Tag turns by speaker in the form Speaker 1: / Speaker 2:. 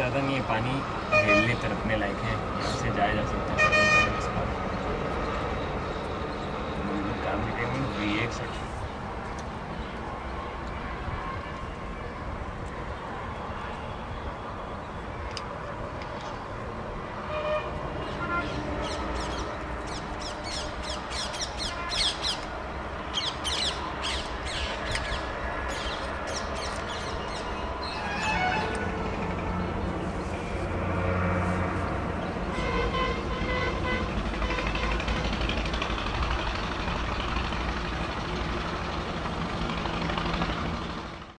Speaker 1: ज़्यादा नहीं है, पानी हेलने तरफने लायक है। यहाँ से जाया जा सकता है। काम वी एक सेक्शन